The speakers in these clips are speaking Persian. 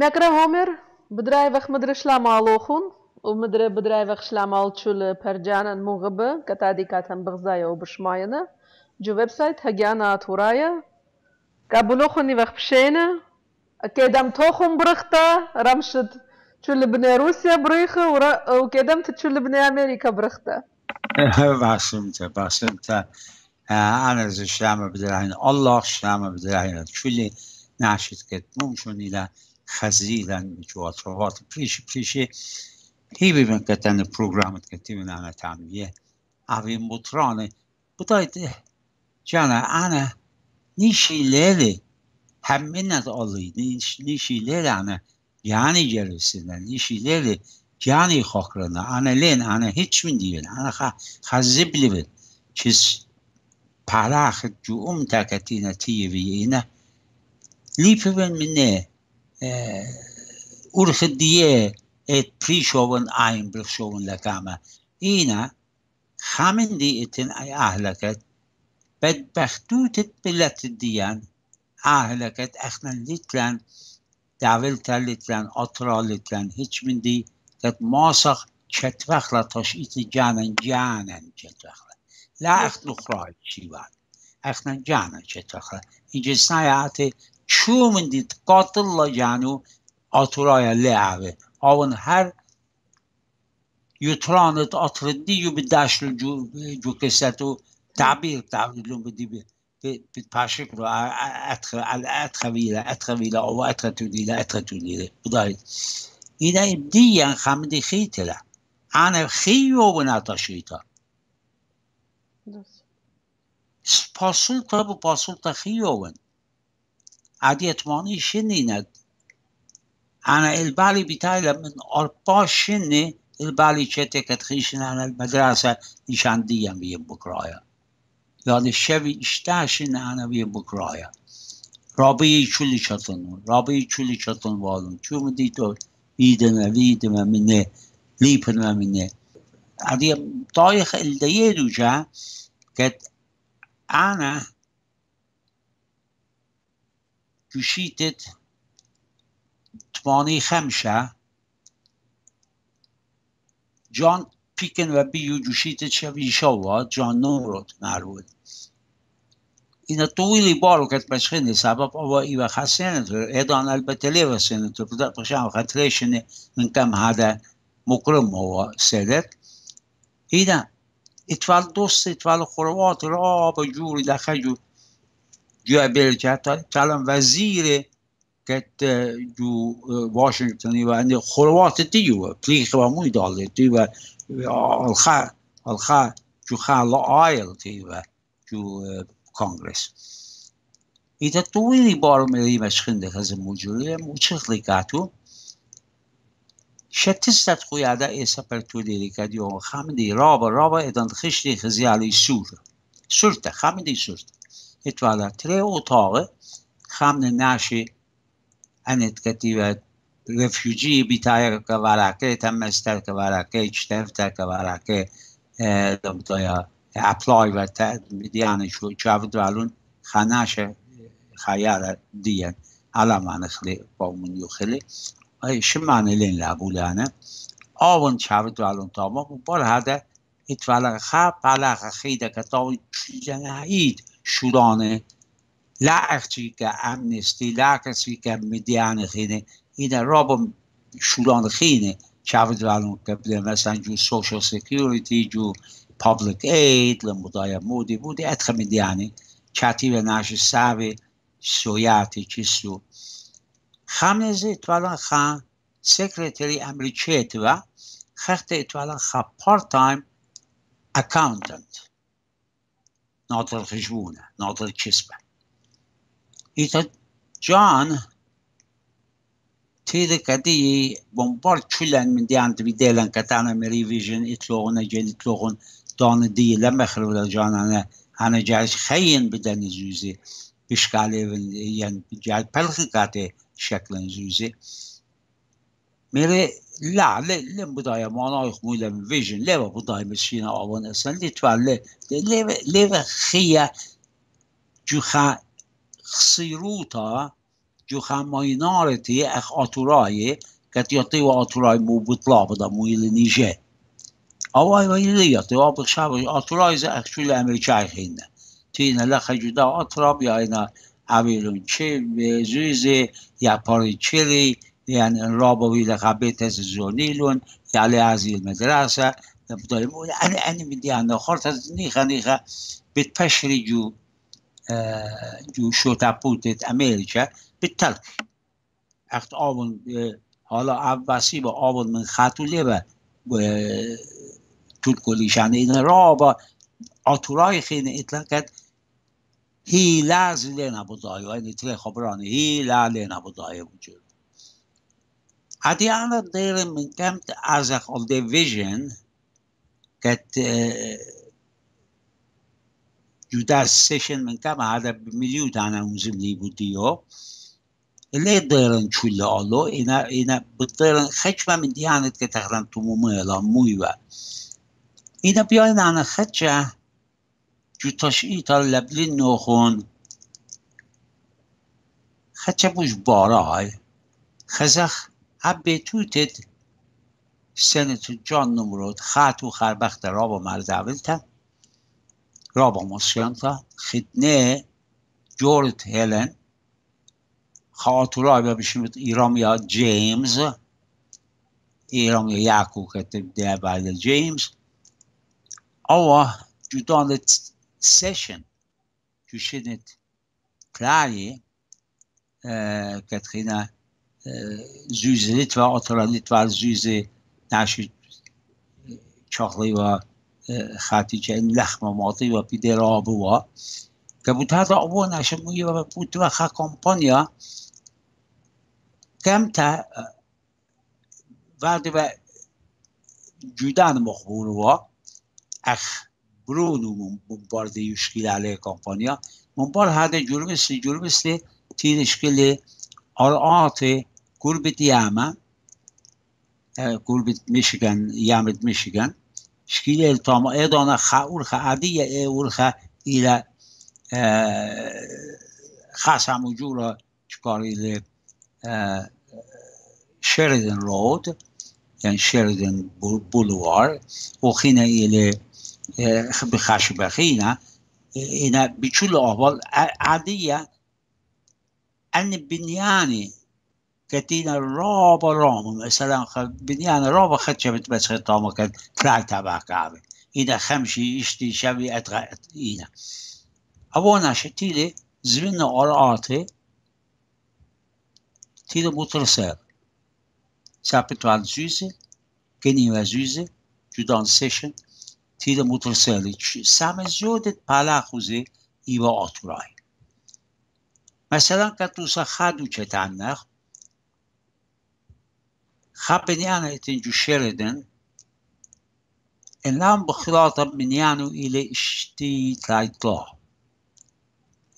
مكره هومر بدراي وخ مدرش لا مالوخون بدري بدراي وخ شلا مالچول پرجان مغب كتادي كاتن بغزاي أو بشماينه جو ويب سايت هگيانا تورايا كابلوخون ني وخ بشينه اكيدم توخون برختا رمشد چول بن روسيا بريخه ورا اكيدم تچول بن أمريكا برختا باشمتا باشمتا أنا زشام بدراين الله شام بدراين چولي ناشيت كت ممشون إلى بجوات روات بريشي بريشي هی ببین کتن پروگرامت کتی من انا تعمیه اوی مطرانه بداید جانا انا نیشی لیلی همینت آلی نیشی لیلی انا yani gerisinden işileri yani hokrana ana len ana hiç min diyen ana ha hazibli bil çiz parach ju um takatina tiyeviyina lipen minne urkhdiye et prishoven einbruchshoven lekame. Ina, خامن دي اتن اي اهلكت بدبختوت بلت الديان اهلكت اخنا لتلان دعويلتا لتلان اطرا لتلان هيش من دي كت ماسخ چتوخلا تشيت جانا جانا چتوخلا لا اخت نخراج شيوان اخنا جانا چتوخلا اینجا سنایات دي قاتل الله جانو اطرايا لعبه Avun her يترانت أطردي بداش الجو جو كساتو تعبير تعبير بدي بتباشك رو أتخ على أتخويلة أتخويلة أو أتختوليلة أتختوليلة بداية إذا إبديا خمدي خيتلا أنا خيو وناتشيتا پاسولتا bu پاسولتا خيوون عادي اتماني شنينت أنا البالي بتاعي من أربع سنة البالي شتى كتخيشن أنا المدرسة نشان ديا بيه بكرايا يعني الشبي اشتاشن أنا بيه بكرايا رابي چولی چطن رابي چولی چطن والون. چو مدي تو ويدنا ويدنا منه ليبنا منه. هذه طايخ الديدو جا كت أنا جوشيتت ثمانية خمسة جان بيكن و بيو جوشيتت شوي شوا جان نورد معروض اینا طویلی بارو کت بشخین سبب أو ایو خسینت ایدان البته لیو سینت بدا بخشان خطریشن من کم هذا مكرم هو سيدت هنا اتفال دوست اتفال خروات راب جوري دخجو جو جو برجت تلم وزیر كانت جو واشنطن يعني خروات تيو بليخ وموي دال تيو الخا الخا جو خا لا آيل تيو جو كونغرس إذا طويلي بارو مري مشخن ده هذا موجودة موشخ لكاتو شتستت خویاده ایسا پر تو دیری کد یو خامدی رابا رابا ادان خشتی خزیالی سور سورته خامدی سورته اتوالا تره اتاقه خامن ناشی انت كتيبة ريفيوجي بتاعي كواركي تمستر كواركي چتفتر كواركي دمتايا ابلاي و مديان شو چاود والون خناش خيار ديان على ما نخلي بومن يخلي اي شمان لين لابولانا آون چاود والون تاما بار هذا اتوالا خا بالا خيدا كتاوي جنايد شورانه لعرتی که که مدیان خینه این رابم شوران خینه. چاود والون که مثلا جو سوشل سیکیوریتی جو public aid لمدايا مودي بودي ادخل مدياني چاتی و ناش ساوي سوياتي چیسو خامنزه اتوالا خان سکرتری امریکه اتوا خخت اتوالا خا پارت تایم اکاونتنت ناطر خجبونه ناطر ایتا جان تيدا كدي بمبار تشلن من دي عند بديلن كتانا مري فيجن اتلوغن جن اتلوغن دان دي لما خلو جان انا انا جالس خين بدن زوزي بشكالي ين جال بلخ كاتي شكلا زوزي میره لا لا لا بداية ما نايخ مولا من فيجن لا بداية مسكينة أوان أصلا لي توال لا لا خيا جو خا خسيروتا جو خماینارتی اخ آتورای كانت يعطيوا أطراي مو بطلاب دا مو إلى نيجي أو أي وين اللي يعطيوا بخشاب أطراي زي أخشوا الأمريكاي خينا تينا لخ جدا أطراب يعني عملون چه زوزي يا باري تشيلي يعني رابو إلى خبيت زونيلون يعني هذه المدرسة أنا أنا بدي أنا خرطة نيخا نيخا بتفشري جو جو شو تابوتت أمريكا بالتلك اخت آبون حالا عباسی با آبون من خطوله و طول کلیشن این را با آتورای خیلی اطلاقت هی لز لی نبودای و این تلی خبرانه هی لی نبودای وجود At the end of the day, men komt als ik al de vision, dat juda session men kam hada miljoen aan ons lieve dio. اللي دايرن تشول الله إنا إنا بتدايرن خشمة من ديانة كتغرن تموميلا مويوا إنا بيان أنا خشة جو تشئيت لبلين نوخون خشة بوش باراي خزخ عبي توتت سنة جان نمرود خاتو خربخت رابا مرد اولتا رابا مسيانتا خدنه جورت هلن خاطرها بشمت إيرام يا جيمس إيرام يا يعقوب كتب ده بعد جيمس أو جدان سيشن جشنت كلاي كتخينا زوزه لتوا أطرا لتوا زوزه ناشي شغلي و خاتيجة لخمة ماضي و بيدر آبوا كبوت هذا أبوه ناشموية و بوت وخا كومبانيا كم تا بعد و جودان مخبور اخ برونو منبار دي يشكيل عليه كومبانيا منبار جربس جربس تين اشكيل أرآت كوربة ياما آه، كوربة ميشيغان ياما ميشيغان. شكيلة الطامة أيضا خا ورخا عادية آه، اي ورخا إلى آه، خاصة مجولة شكاري ل شيريدن رود يعني شيريدن بولوار. وخينا إلى بخاشبة خينا هنا بكل أهوال عادية. أن بنياني كتينا رابا رام مثلا بنيان رابا خدشبت بس خطامة كان تلاقي تبع كعبة إذا خمشي اشتي شبي أتغيت إينا أبونا شتيلي زمن أرآتي تيلي مترسل Sapetwal Zuze, Keniwa Zuze, Judan Session, Tida Mutraseli, Same زودت پلا خوزه ایوا آتورای. مثلا کتوسا خدو چتنخ خبنيانا اتنجو شردن انلام بخلاطة منيانو إلى اشتي تلايتلا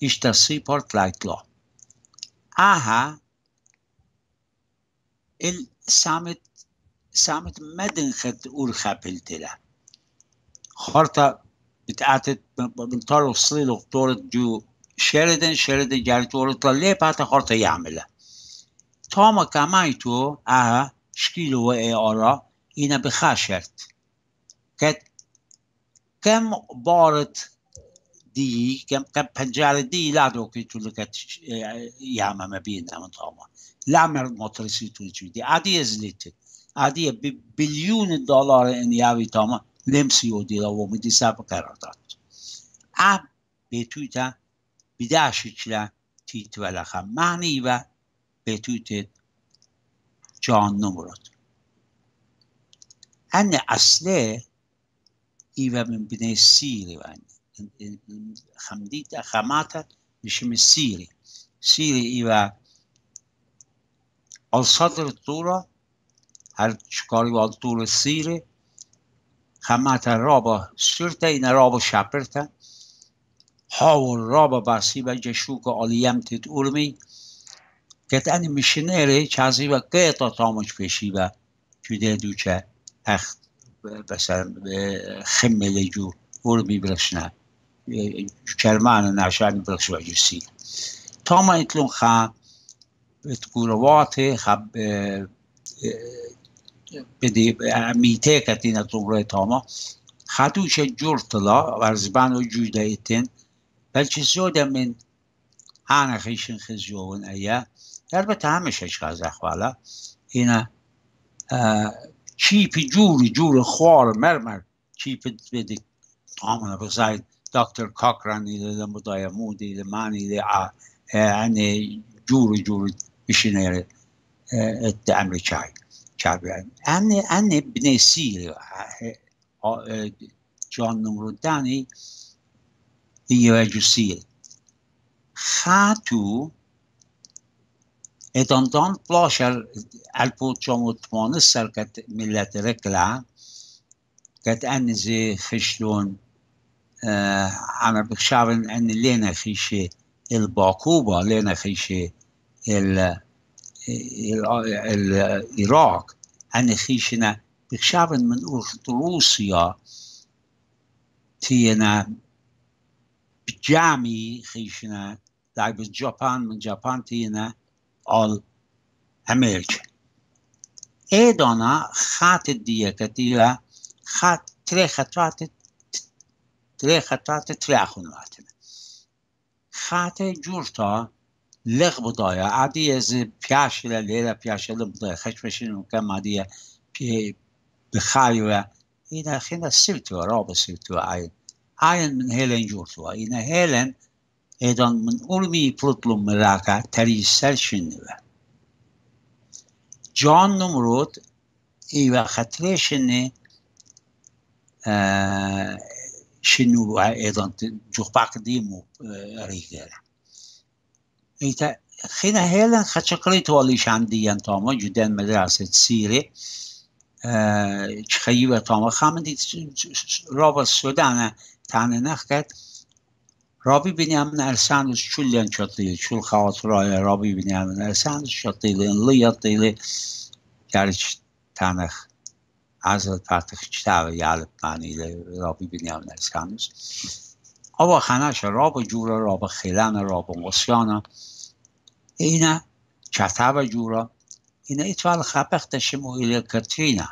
اشتا سيبار تلايتلا اها ال سامت سامت مدن خد اور خبلتلا خارطة بتاعتت بنطار وصلي له دورة جو شيردن شيردن جاري دورة ليه بعد خارطة يعملها تاما كمايتو اه شكيلو واي ارا اینا بخشرت كت كم بارت دي كم كم پنجره دي لا دو كي تو لكت ياما ما بين من تاما لامر موترسي تو دي عادي ازليت عادي بليون دولار ان ياوي تاما لمسي ودي لو مدي ساب قرارداد. اب بتويتا بداشتلا تيت ولا خم معني و بتويت جان نمرد أن أصله إيوه من بني سيري وان خمديت خماتا من سيري سيري إيوه الصدر الطورة هر شکاری و طور سیره خماتا رابا سرتا این رابا شپرتا حاول رابا باسی و جشوک آلیم تید ارمی که تانی میشنره چازی و که تا پیشی و جده دوچه اخت مثلا خمله جو ارمی برشنه کرمان نشانی برش و جسی تاما ایتلون خام تقولوات خب بدي ميتة كتينة طورة تاما. خدوش جورتلا ورزبان وجودة ايتين بلچه زوده من انا خیشن خزیون ایا البته همش اشکاز اخوالا اینا چیپ جوری جور خوار مرمر. چیپ بده تامنا بزاید دکتر کاکران ایده مدای مود ایده من ایده انه جور جور بشنير امريكاي شعبي اني اني بنسير جان نمرو داني هي جسير خاتو ادندان بلاشر البو سر کت ملت ركلع كت انزي خشلون آه عم بخشعب ان لينا خيشي الباقوبة لينا خيشي ال العراق عن خيشنا بخشعب من روسيا تينا بجامي خيشنا لعبت جابان من جابان تينا أول أمريكا إيدونا خات الدية تيلا خات تري خطرات تري خطرات تري أخون أخونواتنا خات جورتا لغ بضايا عادية زي بياشلة ليلة بياشلة بضايا خشفشين وكم عادية بي بخايوة إينا خينا سلتوا رابا سلتوا عين عين من هيلين جورتوا إينا هيلين ايضا من أولمي بلطلو مراكا تري سرشنوه جان نمرود ايوه خطرشنه آه شنو ايضا جوخباك ديمو ريجاله ایتا خیلی هیلن خچقلی توالیش عندي تاما جدا مدرسة سيري خیلی تاما خامدی رابط السودان تانه نخکت رابي بنيامن ارسانوس شلين شطيل شل خاطر رابي بنيامن ارسانوس شطيل ان لي يطيل يارش تانخ عزل فاتخ چتاوه یالب معنی رابي بنيامن ارسانوس اوا خناش راب جورا راب خیلان راب وصیانا اینا چتاوه جورا اینا اتوال خبخت شمو ایلی کترینا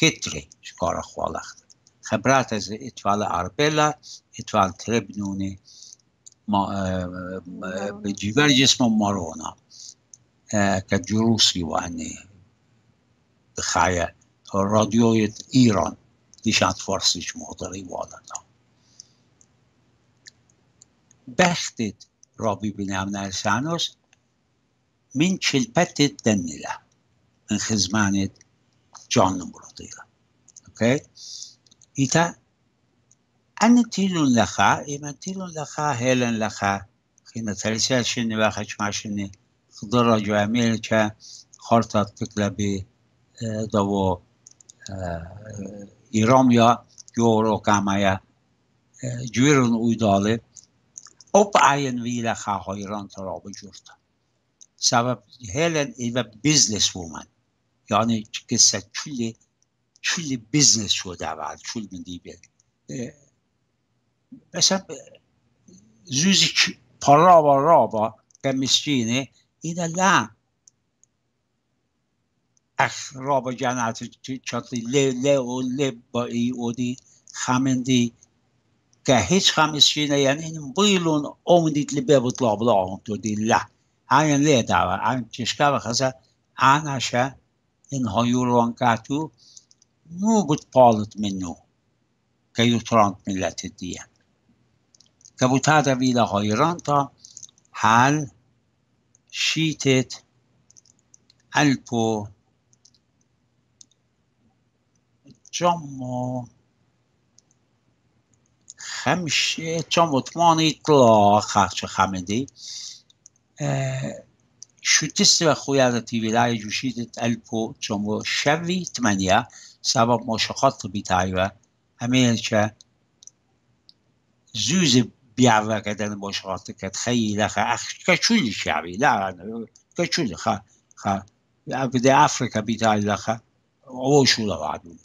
کتری شکار خوالخت خبرات از اتوال اربلا اتوال تربنونی ما به جیور جسم مارونا که جروسی وانی بخایه رادیوی ایران. دیشان فارسیش مهدری والدا بختت رابي بنعم نرسانوس. من شلبتة دنيلا من خزمانة جان نمروديلا اوكي إيتا أن تيلون لخا إما تيلون لخا هيلن لخا خينا ترسال شني واخش ماشني خضر راجو أمريكا خارطات تكلا بي دو إيراميا يورو كامايا جويرون uydalı op ayen vila ga Iran tarafı jurta. Sebep helen eve business woman. Yani kısa külli külli business شده اول کل من دی بیاد مثلا زوزی پارا با اینا لا اخ رابا جنات چاتی لی لی و لی با ای او دی خمندی که هیچ خمسشینه یعنی این بیلون اومدید لی ببود لابلا آمدو دی لا این لی دعوه این چشکه بخصه آنشه این هایوران کاتو نو بود پالت منو که یوترانت ملت دیه که بود هده ویله هایران تا حل شیتت الپو جمو خمشه چون وطمانی طلا خرچ خمدی. شوتست و خویادتی ولای جوشیدت الپو چون شوی تمانية سبب مشاقات بتاعي أمريكا زوز بيعوا كدن مشاقات كد خيلة أخ كشول شعبي لا كشول خ خ. بدي أفريقيا بتاعي لخ أو شو لوعدون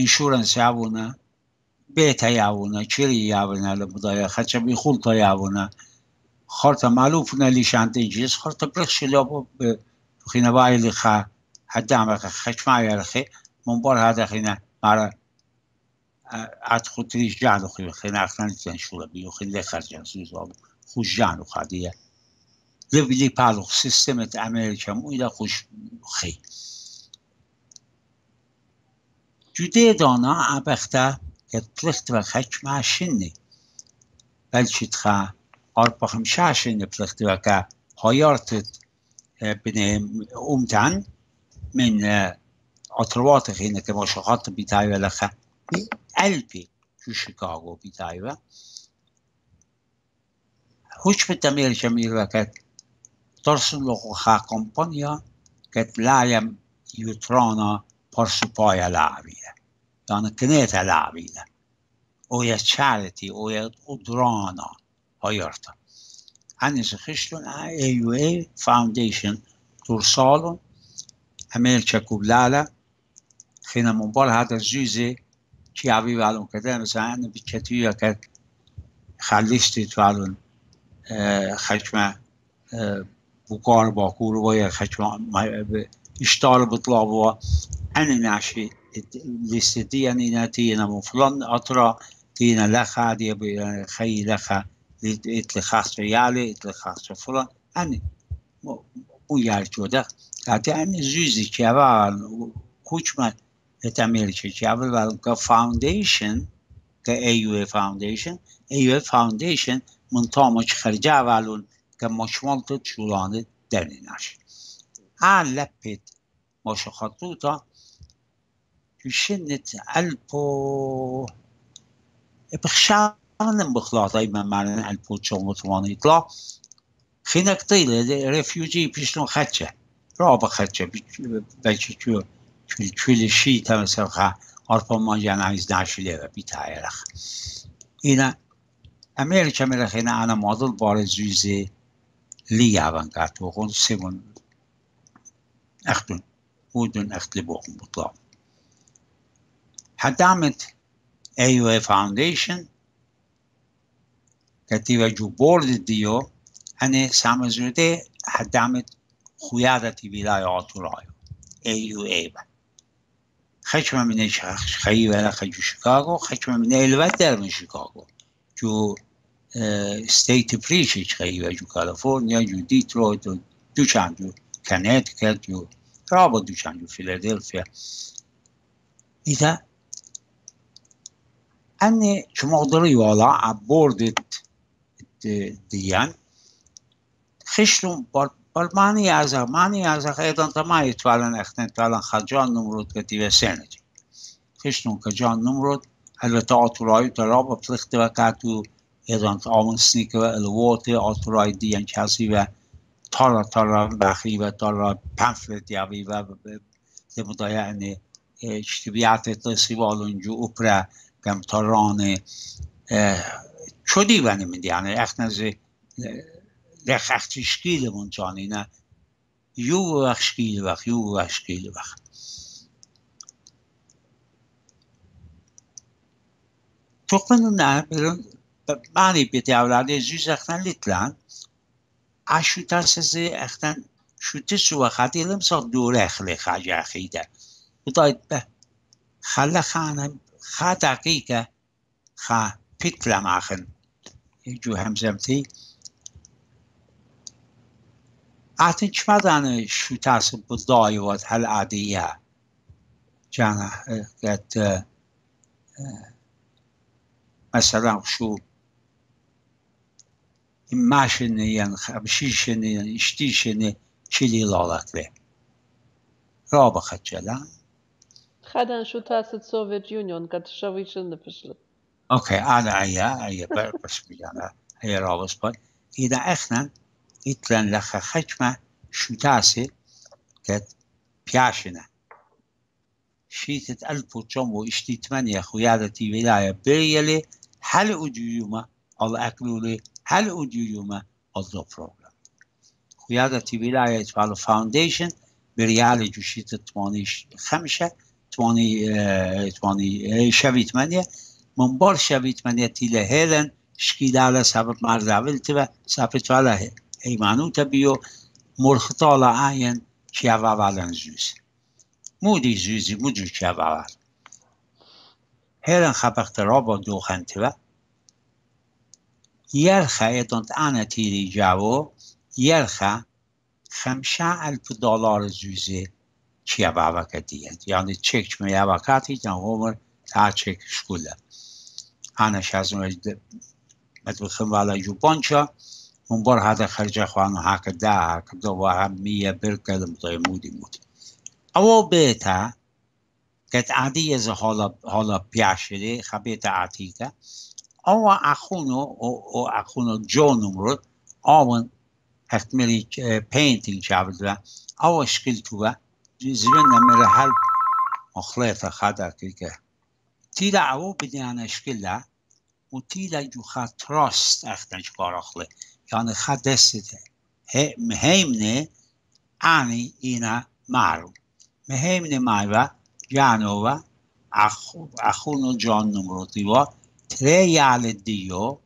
إنشورنس يعونا بيتا يعونا شري يعونا لبضايا خدش بيخلطة يعونا خارطة معلوف ليش عند إنجلس خارطة برخش لابو بخينا باي لخا هدام خش معي لخي منبار هذا خينا عاد خود ریش جانو خی خینا اختن تن شولا بیو خی لخر جان سوز خوش جانو خادیه لبلی پالو سیستمت امریکا مویدا خوش خی جوده دانا ابخته het plicht we gek machine welche tra arpachem shashine plicht we ka hayartet بنه umtan من اطروات خينه كما في قلبي في شيكاغو في تايوا خش في التمير الجميل وكانت ترسم لغوخا كومبانيا كانت لايم يوترانا برسوبايا لعبية يعني كنيتا لعبية أو يا تشارتي أو يا أدرانا هيرتا عني زخشتون أيوة، اي يو اي فاونديشن ترسالون امير تشاكوب لالا خينا منبال هذا الزوزي عبي بالون كده مثلا أنا بكتير كت خليشتي فعلون خشمه بوكار باكور ويا خشمه اشتار بطلع بوا أنا ناشي لسه دي أنا ناتي من فلان أطرا تينا لخا دي خي لخا خاص يالي اتل خاص فلان. أنا مو يار جوده. هاتي أنا زوزي كيابان كوچما شيء كيابان که فاونديشن که AUA فاونديشن AUA فاونديشن من تامش خرجه اولون که مشمال شولانه درنیناش آن لپت ماشا خطوطا شنت البو بخشانم بخلاط ای من مرن البو چون متوانه اطلاع خینک دیله رفیوجی پیشنو خدچه را بخدچه بچه چو چلی شیت هم سرخ آرپا ما جان از نشلی و بی تایرخ اینا امریکا میرخ اینا أنا مادل بار زیزی لی یوان گرد و سیمون اختون أو دون اختلی بخون بطلا حد دامت ایو ای فاندیشن کتی و جو بورد دیو هنه سامزرده حد دامت خویادتی بیلای آتولایو ایو ای بند خشمة من خي ولا خجو شيكاغو خشمة من الوتر من شيكاغو جو ستيت بريشيش خيوة جو كاليفورنيا جو ديترويت جو چند جو كنتيكت جو رابط جو چند جو فيلادلفيا إذا شما قدري والا عبوردت ديان خشلون بل معنی از معنی از ایدان تمایی توالن اختن توالن خجان نمرود کتیوه سنجی خشلون که جان نمرود البته آتورایی تا با پلخت و کتو ایدان آمون سنیک و الووت آتورایی دیان کسی و تارا تارا بخی و تارا پنفلت یاوی و دمتا یعنی اشتبیات تسی والونجو اپرا گم تاران چودی ونی من یعنی من جانی نه. یو وقت شکیل وقت یو وقت. شکیل وقت Toplumda mani bedevlerde yüz ekten litlan اشوتا سزی اختن شوتی سو خدیلم سا دوره اخلی خجا خیده بداید به خلا خانم خا دقیقه خا پیتلم اخن جو همزمتی. اتن چمدن شوتا سو بدای واد هل عادیه؟ جانا قد مثلا شو. ماشینه یعنی خبشیشنه یعنی اشتیشنه چلی لالت له را بخجلن خدن شو تاسد سوفيت يونيون قد شويشن بشلت اوكي انا ايا ايا بس بيانا هي رابس باي اذا اخنا إتلان لخا hachma شوتاسي كت بياشنا شيتت ألف وتشمو إشتي تمانية خيادتي ولاية بريالي هل أديوما أو أكلولي هل أديوما أو دو بروغرام خيادتي ولاية إتوال فاونديشن بريالي جو شيتت تماني خمشة تماني آه، تمانية آه، شابي تمانية من بار شابي تمانية تيلي هيلن شكيدالة سابت مارزاولتي و سابت والا هيلن تبيو مرختالا عين شيابا والن زوز مودي زوزي مودو شيابا وال هيرن خبخت رابا دوخن توا يرخا يدونت انا تيري جاو. يرخا خمسة ألف دلار زوزي شيابا وكديت يعني تشيك ميابا كاتي جان تا تشيك شكولا أنا شازم مدرخم ولا جوبانشا منبر هذا خرج خوانو هكذا هكذا وهمية بركة مودي مودي او بيتا كت عادية زي حالا حالا بياشري خبيتا عتيكا او اخونو او اخونو جو نمرود اون احتمالي painting شابد او اشكلتو زبن نمر هل مخلطة خدا كيكا تيلا او بدي انا اشكلها وتيلا يوخا تراست اختن شكار يعني خدسته مهمنه اني اینا معروف مهمنه مایوا جانووا اخونو جان نمروتیوا تره یال دیو.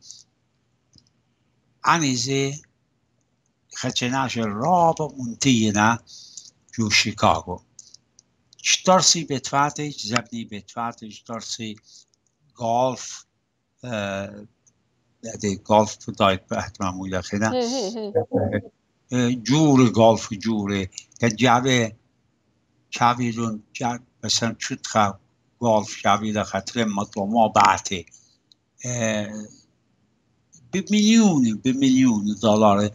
انیزه خچناش راب منتینا جو شیکاگو. شتارسی بتواتش؟ زبنی بتواتش. شتارسی گالف det golf دایت معمولا خیلی جور گالف جوره. که جاوه چاویلون مثلا چود خواه گالف شاویل خطر مطلوما بعته به میلیون به میلیون دلار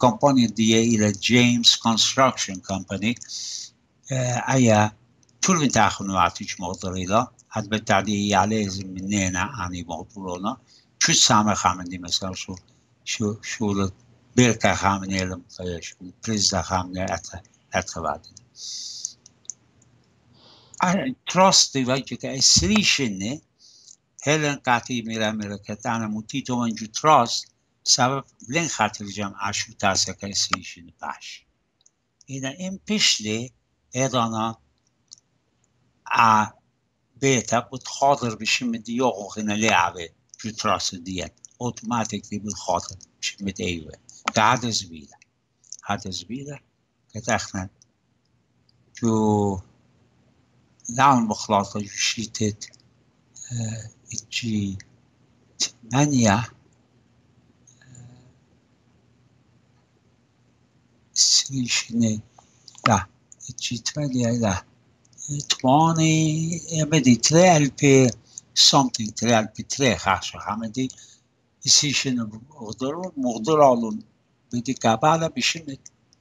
کمپانی دیگه ایره جیمز کانسترکشن کمپانی ایا طول من تخنواتیش مقدار حد به تعدیه یعلی زمینه چیز سامه خامنی مثال شو شو شو برتا خامنی هم خیش بی پریز خامنی ات ات خواهد بود. این تراستی وای که که نه هلن کاتی میره میره که تان موتی جو تراست سبب لین خاطر جام آشی تاسه که اسریش باش. این ام پیش لی ادانا آ بیت ها بود خاضر بشیم دیوگو خیلی عوید diet automatically بالخاطر مش متأيوة كعادة زبيلة عادة زبيلة كتاخنا جو نعم مخلطة جو شيتت اتجي ثمانية سيشني لا اتجي ثمانية لا. ثمانية بدي تلاقي something بتلاقي خاشة حمدي يسيشن مقدر مقدر علون بدي كابالا بشمت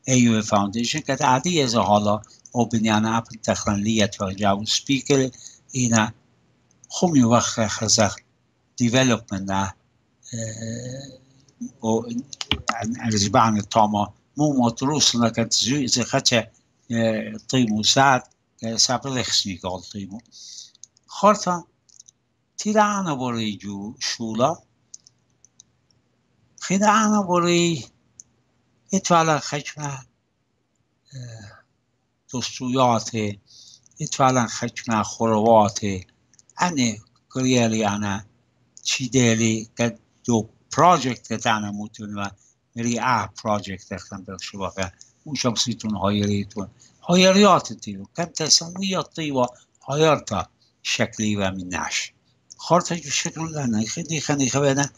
ايوه فاونديشن كانت عادية زي حالا او بنيانا ابن تخلنية وجاو سبيكر اینا خمی وقت خزخ دیولوپمنت و الزبان الطامة مو مطروس لكت زي زي خدش طيمو ساعد سابر لخسني قال طيمو vorrei giù sulla خدعنا vorrei اتفعل خشمه دستویات اتفعلا خشمه خروات انه گریالی انا چی دیلی که دو پراجکت تانا موتون و مری اه پراجکت اختم بخش واقع اون شخصیتون هایریتون. هایریات دیو کم تسمیات دیو هایرتا شکلی و منش خارطة شكل لنا خدي خني خبنا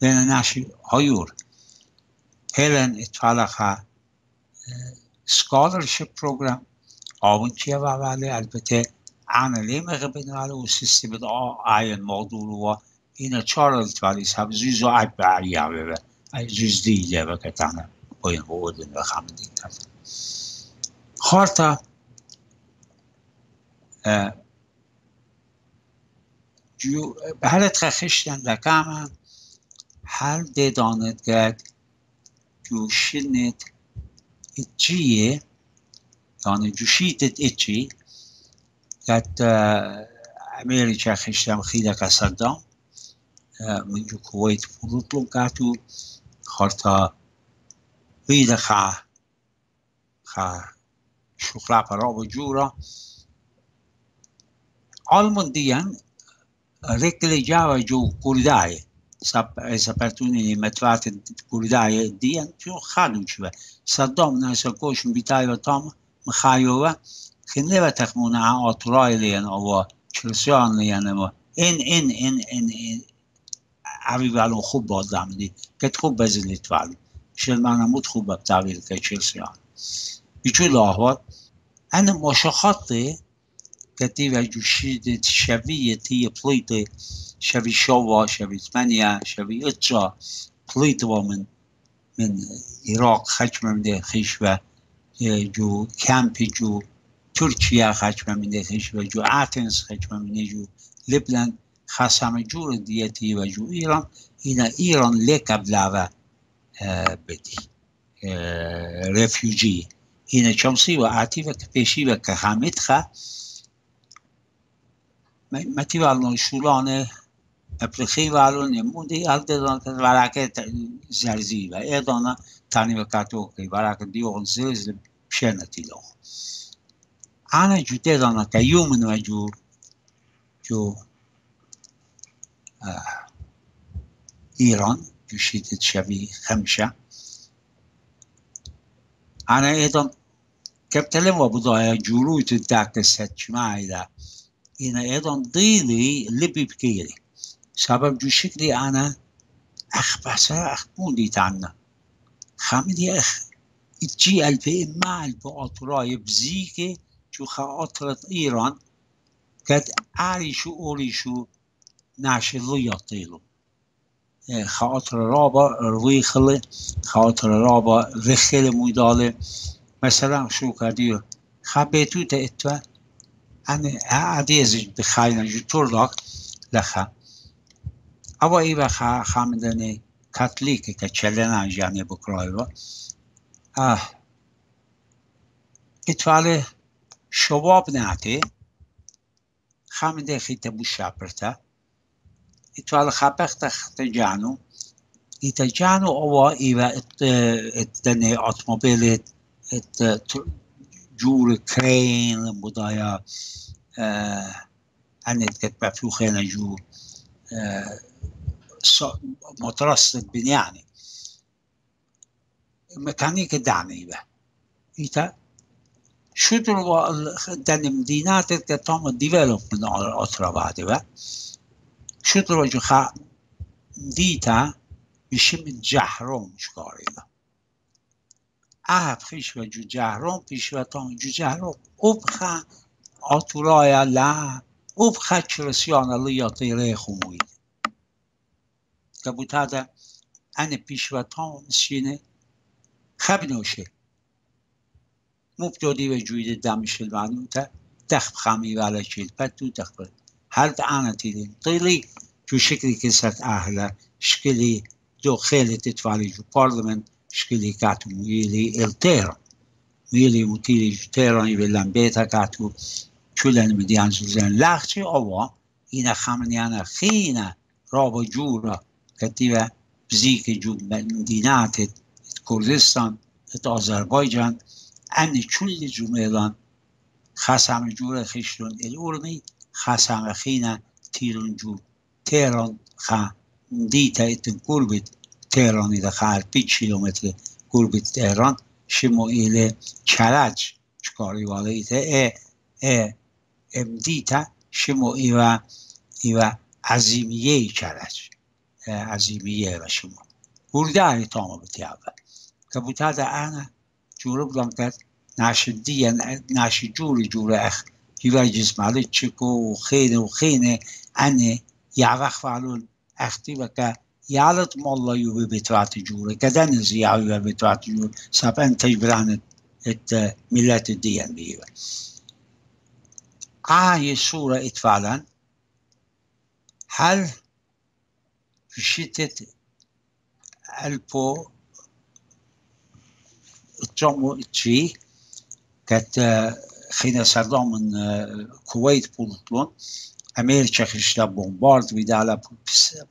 بين ناشي هيور هيلن اتفالخا scholarship program. آون چیه و ولی؟ البته انا لیمه بین ولی و سیستم دا آین موضوع و اینا چارلز ولی سب زیزو ای بریا ببه ای زیز دیگه و کتانه باین و خامدین تفت. خارطه هەرت خەخشتەندەکانمان هەر دێدانێتگەت جوشنت اتجيه يعني جوشيتت اتشي كانت أمريكا خشتم خيدة كصدام من جو كويت فروتلون كاتو خارتا بيدا خا خا وجورا آلمان ديان regleggiava giù Kurdai, sapertuni metruate kuridaje dijen që xhaluçve Saddam nëse kosh mbitajve tam më khajova khinleva تخمون عاطرایلین و چرسیانلین و این این این این این عوی ولو خوب بازم دی که خوب ولو شل منمود خوب بتعبیر که چرسیان بیچو لاهوات انا مشاخطي كتيبة جوشيدة شبية هي بليطة شبي شوا شبي ثمانية شبي اتشا بليطة من من العراق خشمة من ده خشبة جو كامبي جو ترکیه خشمه مینده خشبه جو اتنس خشمه مینده جو لبنان خسم جور دیتی و جو ایران اینا ایران لکب لعوه بدی رفیوجی اینا چمسی و عتی و پیشی و که حمید خه والون شولانه اپلخی والون نمودی ال دادان که ورکه زرزی و ایدانا تانی و کتو که ورکه دیوغن زرزی پشنتی لخ انا جو دادانا که یومن و جو جو ایران جو شیدت شوی خمشه. انا ایدان كابتلم وبضايا جروت الداك السجمايدا إنا أيضا ضيلي لبي بكيري سبب جو شكلي أنا أخ بسا أخ بوندي تانا خامدي أخ تجي البي إما البقاطراي بزيكي جو خاطرة إيران قد أعرشو أوريشو ناشي لياطيلو خاطر رابا رويخلي خاطر رابا رخيل مويدالي مثلا شو کردی. خبیتو تا اتوا أنا عاديز بخاين جتور لك لخا أو إيبا خا خامدني كاتليك كتشلنا جاني بكرايبا آه إتفالي شواب ناتي خامدني خيتا بوشابرتا إتفالي خابختا خيتا جانو إتا جانو أو إيبا إتدني أوتموبيلي إت اتدنی اتموبیلت ett جور كرين بضايا أنا كتبع فلوخينا جو مترصد بنياني ميكانيك دعني به. إيتا شدر دن مدينات كتام على أسرة بعد به. شدر جو خا ديتا شكاري به. عهد خیش و جو جهرم پیش و تام جو جهرم. ابخا آتورایا لا ابخا چرسیان لیاتی ره خموید که بوتادا ان پیش و تام مسینه خب نوشه. مبتدی و جوید دمشل معنی تا دخب خمی ولا چیل پد تو دخب هر دعانا تیدین طیلی جو شکلی که ست شکلی دو خیلی تتوالی جو پارلمنت شكلي كاتو ميلي التيرا ميلي متيلي تيرا يبلن بيتا كاتو چولن مديان زوزن اوا اینا خمنیانا خینا رابا جورا کتیبه بزیک جو مدینات کردستان ات آذربایجان. ان چول جو میلان خسم جور خشتون الورمی خسم خینا تیرون جو تیران خا دیتا اتن قربت تهرانی 20 کیلومتر قرب تهران شموئیل کرج چکاری والا ایتا اه اه امدیتا شموئی و و عظیمیه کرج. عظیمیه و شما. برده اری تاما بتی اول. که بوتا ده انا جوره بودم کرد ناشدی ناش جوری جوره اخ. جیور جسمالی چکو و خینه و خینه انه یعوخ فعلون اختی و که یالت مالا یو به بتوعت جور کدن زیعو به بتوعت جور سب تجبران ات ملت دین بیوه آه صورة اتفعلا هل شتت البو تجمو تشي كت خينا سردام من كويت بولطلون Amerika Krishna bombardvide alla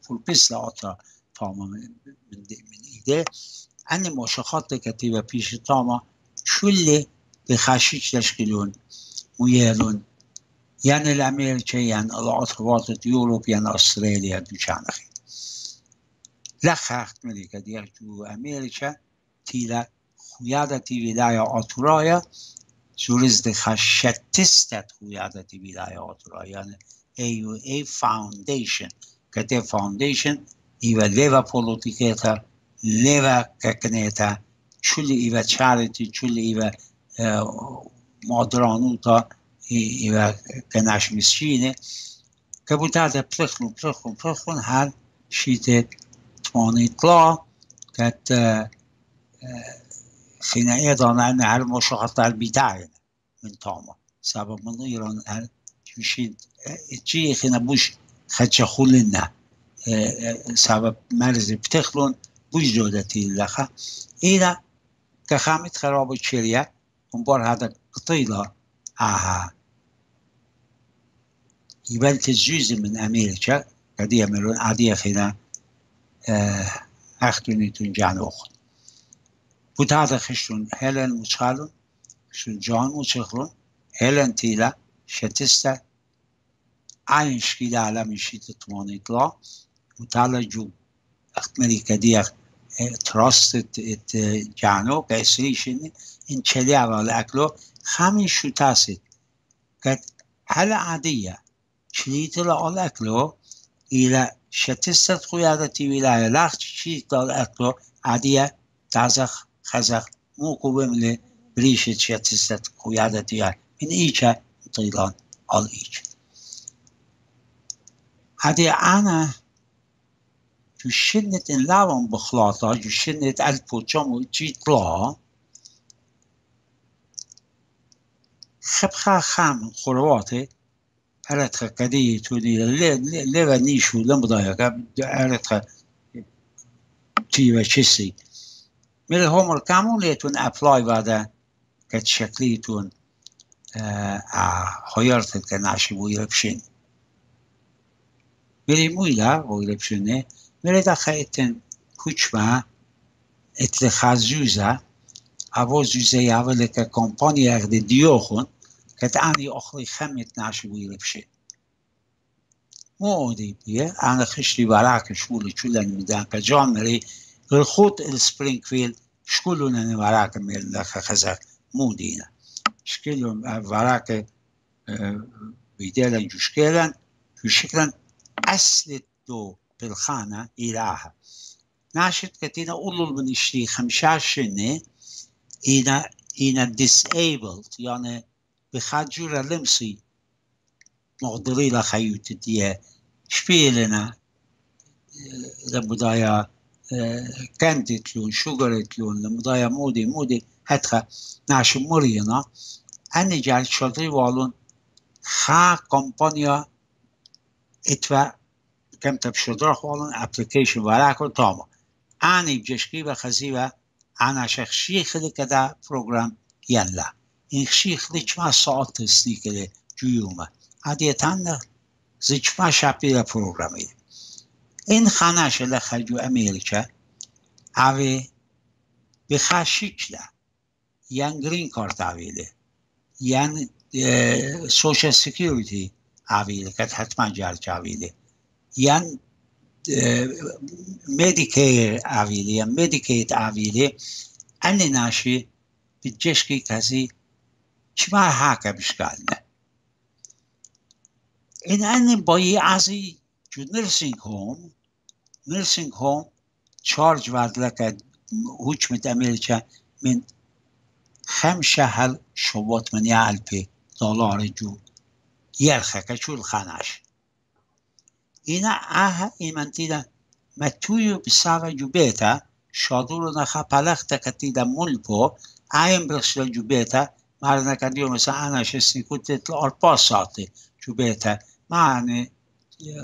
pulpislata tama من, من ايديه عندي مشاخات كتيبة بيش طامة كل بخاشيش تشكيلون ويالون يعني الأمريكا يعني العطبات يوروب يعني أستراليا دوشان أخي لا خاخت ملكة ديك تو أمريكا تيلا خيادة تي ولاية أطرايا زورز دخشتستت خيادة تي ولاية أطرايا يعني AUA Foundation, ka te foundation iva leva politiketa, leva kakneta, qëllë iva charity, qëllë iva uh, modronuta, iva kënash misqine, ka butata plëkhnu, plëkhnu, plëkhnu, har shite توني طلع كانت خناقات عن هالمشروع تاع البداية من طعمة سبب من إيران مشيت چی خینا بوش خچه خولن نه. آه، آه، سبب مرز بتخلون بوش جودتی لخه. اینا تخامت خراب چریه اون بار هذا قطيلة آها. يبان جزء من أمريكا قد يعملون عادية خينا آه، أختوني تنجان أخر بود هذا خشون هلن مشخالون شون جان مشخلون هلن تيلا شتستا عين شكيلة على مشي تطواني طلع وتعالى جو اخت ملكة دي إيه، إت جانو بعسريش ان چلي على اكلو خامن شو تاسد قد هل عادية شليت على اكلو إلى شتست قيادة ولاية لاخت شيت على اكلو عادية تازخ خزخ مو قوم لبريشة شتست قيادة قيادتي من إيجا طيلان على إيجا. هذه جوشنت إن لاون بخلاطة جوشنت ألفو جمو جيت لا خبخا خام خرواتي أردخ كدي تودي لغا نيشو لمضايا أردخ تيوا شسي من الهومر كامون ليتون أبلاي بعد كتشكليتون هيرتت كناشي ويربشين میری مویلا Velimuyla reelectionné, ולדחייתן קוצ'מה את לחזוזה, עבור זוזיה ולכקומפוניה לדיוכון, כתעני אוכלי חמת נשו ולפשן. مودي بيه أنا خشلي وراك شغل شو لأن مداك جامري الخوت السبرينغفيلد شكلو أنا وراك ميل لك خزر مودينا شكلو وراك بدالا آه، جشكلا شكلا الدو بالخانة إلها ناشد كتينا أولو من إشتي خمشاش سنة إنا إنا disabled يعني بخاجورة لمسي. مقدري لخيوت دي شبيلنا لمدايا كانت لون شجرة لون لمدايا مودي مودي حتى ناش مرينا. أني جال شرطي والون خا كومبانيا اتوا كم تبشدر خالن ابليكيشن وراكو تاما اني بجشكي بخزيبا انا شيخ شيخ كده بروجرام يلا این شيخ دي چما ساعت تسنيكله جيوما عاديتان زي چما شابي بروجرامي این خانش لخجو امریکا. اوی بخشیک ده ین گرین کارت اویله ین سوشل سکیوریتی اویله که حتما جرچ اویله ین مدیکیر اویله ین مدیکیت اویله اني ناشي بتجشكي كازي شما هاكا بشكالنا إن أني باي عزي جو نرسينج هوم نرسينج هوم تشارج بعد لك هوش أمريكا من خمسة هل شوات من ألف دولار جو jergekatxu lxanax. Ina aha imantina matuyu pisava jubeta, xoduru naxa palakta katida mulpo, ajem brasla jubeta, marna kadiju sa ana xesni kutit l-orposati jubeta, maani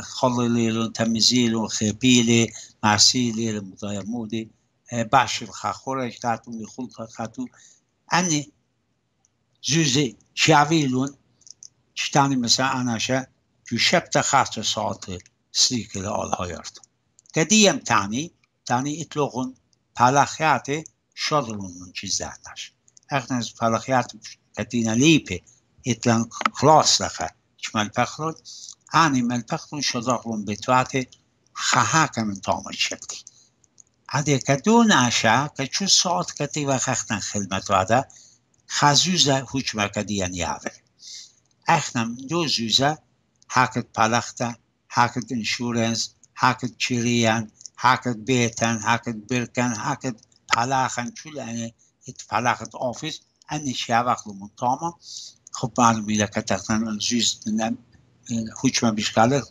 خللي لون تمزيل لون خبيلي معسيلي المضايمودي باش الخاخورة كاتو مخلطة كاتو أني زوزي شعبي لون مثلا أنا شا جو شبت خاطر ساعات سليك الأول هايرت كديم تاني تاني اطلقون پلخیات شادرون من چیزاتش اخنا از پلخیات كتينا ليبي اتلان خلاص لخا شمال بخلود آني مال بخلون شداغلون بتوات خهاك من طعم الشبتي عده که دو نشه که چو ساعت کتی و اخنم دو زوزا حاكت بالاختا حاكت انشورنز حاكت شريان حاكت بيتان حاكت بركان حاكت بالاخن شو لأني ات اتفلاخت اوفيس أني شابك لمنطامة خب معلومي لك تختن زوز من ام هوش ما بيشكالك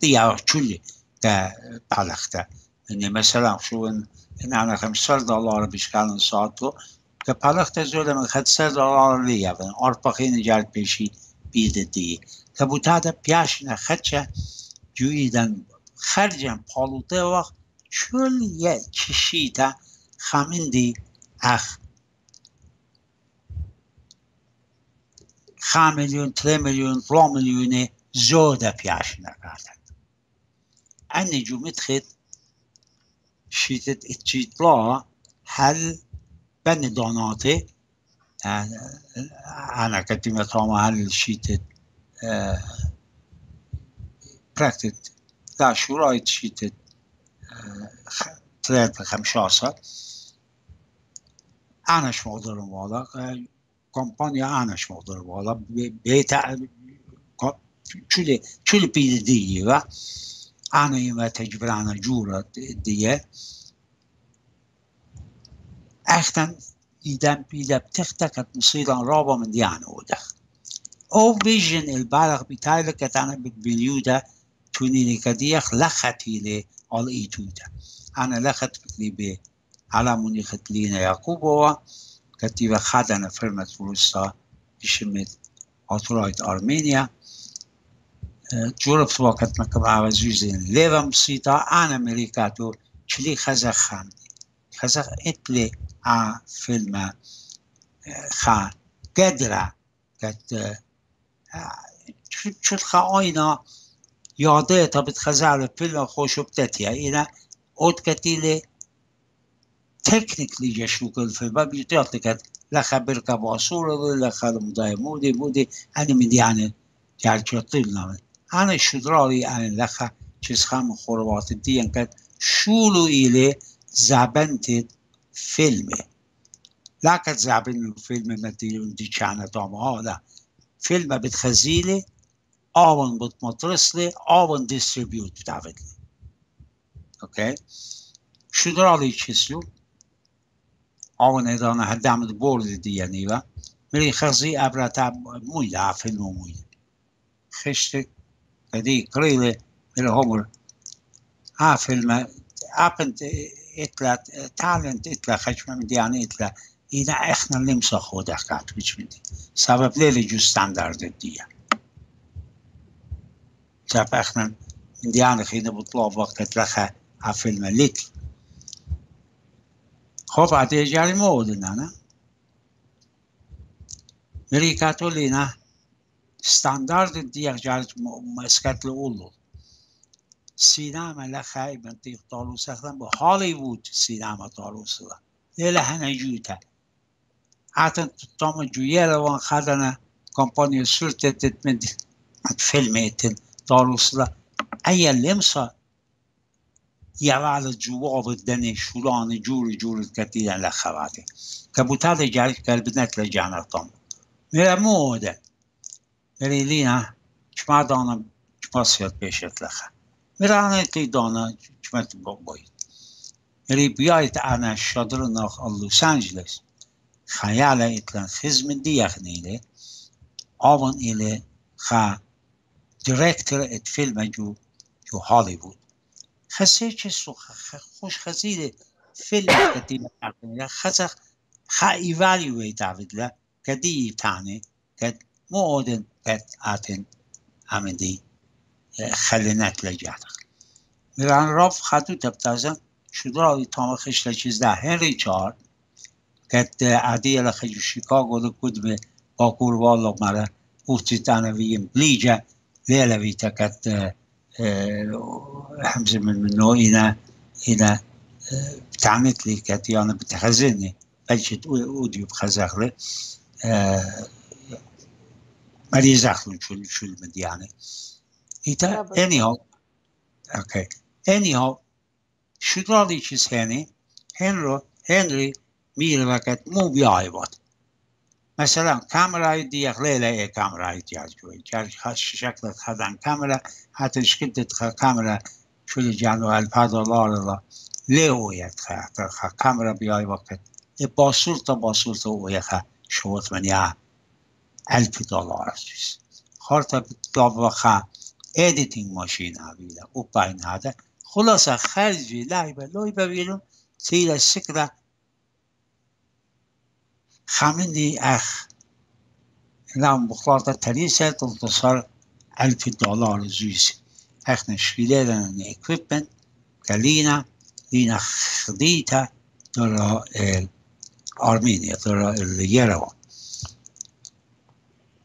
شو لي تا بالاختا إني مثلا شو إن أنا خمسة دولار بيشكالن ساعته که پلخت زوده من خد سر دلار لیه. بین آرپاخی نجرد پیشید بیده دی که بوتاده پیاش نخدچه جویدن. خرجم پالوته وقت چول یه چشیده خمین اخ. خم میلیون تری میلیون رو میلیون زوده پیاش نکردن ان نجومت خد شیتت اتشيت بلا هل بن داناته anak kati هل troma براكتت آه، لا شو رايت shurojt ثلاثة 3 15 أنا شو مقدر الموضوع؟ آه، كومبانيا أنا شو مقدر الموضوع؟ بيتا شولي شولي بيدي دي با أنا يما تجبر أنا جورة دي أختن إيدان بإيدها بتختك تصير قرابة من دي عنقودة أو فيجن البالغ بتاعك أنا بالبنيودة تونيني كديخ لختي لي على إيتودة أنا لخت بكلي بي. على منيخت لينا يعقوبوة كتيبة خدنا فرمة روسا بشمت أطرايت أرمينيا. جورب وقت مكبعة وزيزين ليفا مصيطة. أنا مريكاتو چلی خزخان. خام خزخ اتلي ع فيلم خا قدرة كت شد خا آينا ياده تا بتخزع فيلم خوشو بتتيا إنا أود كتيلي تكنيكلي جشو كل فيلم بيتيات لكت لخبر كباسورة لخلم مودي مودي أنا مديانة جالشو طيل نامت أنا شدرالي أنا لخا چizcham خوربات ديان كت شولو إلي زبنت فيلمه لا كت زبن الفيلم مديون دي كانت ها لا فيلم بتخزيلي آون بتمطرسلي آون ديستريبيوت بتعمل اوكي شدرالي چسلو آون ادانه هدامت بورد دي يعني و مري خزي أبرتا مويدا فيلم مويدا خشتك فدي قريلة من همر ها etla تالنت etla خشم medianı etla اینا اخنا نمیسا خود اخت بیچ میدی سبب لیلی جو ستاندارد دیگه سبب اخنا دیان خیلی بطلاب وقت لخه افلم لیت خب عده جاری مودنا نه؟ مری کاتولینا ستاندارد دیگه جاری مسکت لولو سینەمە لە خای بنتی تاڵوسەخدەم بۆ حاڵی هنا سینەمە تاڵوسەوە لێ جويلة وان هاتن تامە جوێلەوەن خەدەنە کۆمپانیە سورتێتمن فیلمێتن تاڵوسدا ئەە لێمسا یاوالە جووابت دەنێ شولانە جووری جوورت کەتیدە لە خەواتێ کە بوتا لە جاری کەلبنێت لە جانەتام مودة. مۆدە بەریلیە چما دانم پاسیات پێشێت لەخە lexe. Mirane ti dana çmet boy. Meri biyayet ana şadrına Los Angeles. خیال اتلان خزم دیخ نیله آوان ایله خا دیرکتر ات فیلم جو جو هالیوود خسه چه سو خوش خزیده فیلم کدی مقابل خزخ خا ایوالیوی داوید لا کدی تانه کد مودن بەت ئاتێن ئامەندەی خەلێنەت خلينا تلجعت ميران راف خطو تبتازا شدرا ويتام خشلة چيز ده هنري چار كت عدي الاخج شيكاغو ده كود به باكور والا مره اوتي تانويين بليجا ليلة ويتا كت حمزة من منو إنا إنا بتعنت آه، لي كت يعني بتخزني بلشت اوديو بخزغلي آه، مريزاخلون شو شو المديانه يعني. إيتا anyhow okay. Anyhow هنرو هنری میره وقت مو بیای بود مثلا کامرای دیگه لیله کامرای دیگه جوی شکل خدن کامرا حتی شکلت کامرا شده جانو الفا دلار لا لی اوید خا کامرا بیای وقت با صورت با صورت اوید خا شوت من یا الف دلار خارتا دابا خا editing ماشين عبيله وباين هذا خلاصه خارجي لعبه لعبه بيلو تيلا السكره خامني اخ نعم بخلاطه تريسة تنتصر ألف دولار زيس أخ نشكيلة لنا اكويبمنت كلينا لنا خديتا ترى أرمينيا ترى اليروا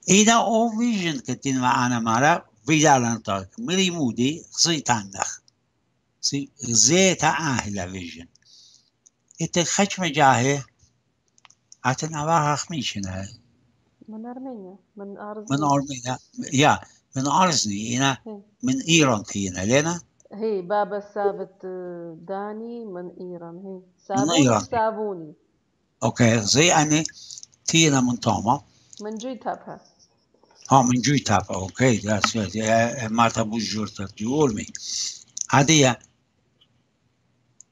إذا أو فيجن كتين معانا مرة Bidalen tak, mirimudi gżit għannax. Si, gżieta għahla vision. Itte xħeċ meġaħi għatin għavaħa xmiċina. Min Armenja, min Arzni. Min Armenja, ja, min Arzni, jina, min Iran tijina, lena? هي بابا ثابت داني من ايران هي ثابت صابوني أوكي زي اني تينا من طوما من جيتها Oh, Mangitapa, ok, grazie. È, جور Marta دیور می هده یا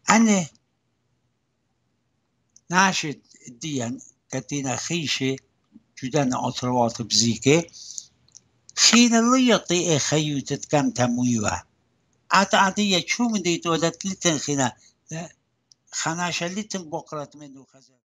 انه ناشد ديان كتينا خيشي جدان أطروات بزيكي خين لیطی ای خیوتت کم تمويوة أتا عدية شو من دي تولد لیتن خینا خناشة لتن بقرة منو خزر